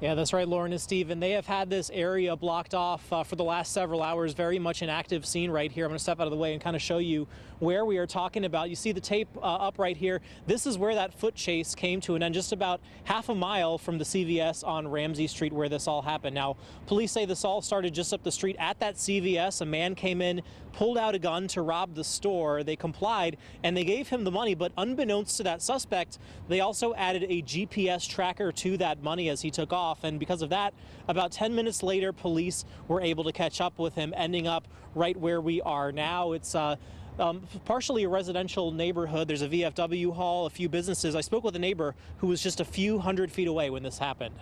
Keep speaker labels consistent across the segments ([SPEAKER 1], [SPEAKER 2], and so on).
[SPEAKER 1] Yeah, that's right, Lauren and Steve. And they have had this area blocked off uh, for the last several hours. Very much an active scene right here. I'm going to step out of the way and kind of show you where we are talking about. You see the tape uh, up right here. This is where that foot chase came to an end, just about half a mile from the CVS on Ramsey Street where this all happened. Now, police say this all started just up the street at that CVS. A man came in, pulled out a gun to rob the store. They complied and they gave him the money, but unbeknownst to that suspect, they also added a GPS tracker to that money as he took off off. And because of that, about 10 minutes later, police were able to catch up with him, ending up right where we are now. It's uh, um, partially a residential neighborhood. There's a VFW hall, a few businesses. I spoke with a neighbor who was just a few hundred feet away when this happened.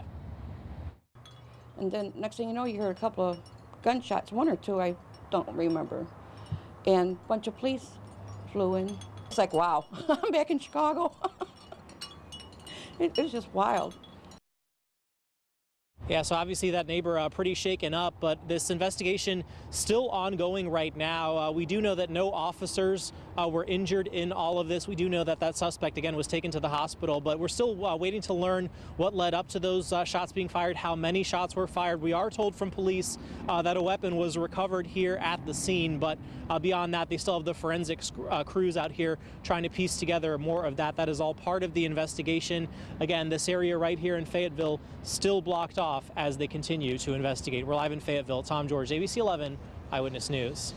[SPEAKER 2] And then next thing you know, you hear a couple of gunshots, one or two, I don't remember. And a bunch of police flew in. It's like, wow, I'm back in Chicago. it, it was just wild.
[SPEAKER 1] Yeah, so obviously that neighbor uh, pretty shaken up, but this investigation still ongoing right now. Uh, we do know that no officers uh, were injured in all of this. We do know that that suspect, again, was taken to the hospital, but we're still uh, waiting to learn what led up to those uh, shots being fired, how many shots were fired. We are told from police uh, that a weapon was recovered here at the scene, but beyond that, they still have the forensics crews out here trying to piece together more of that. That is all part of the investigation. Again, this area right here in Fayetteville still blocked off off as they continue to investigate. We're live in Fayetteville. Tom George, ABC 11 Eyewitness News.